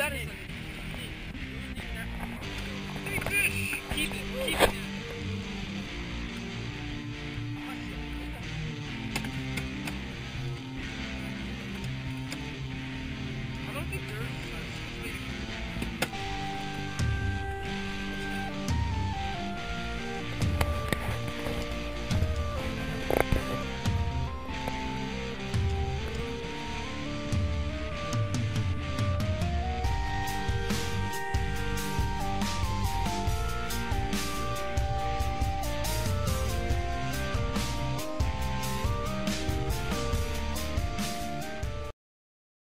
that is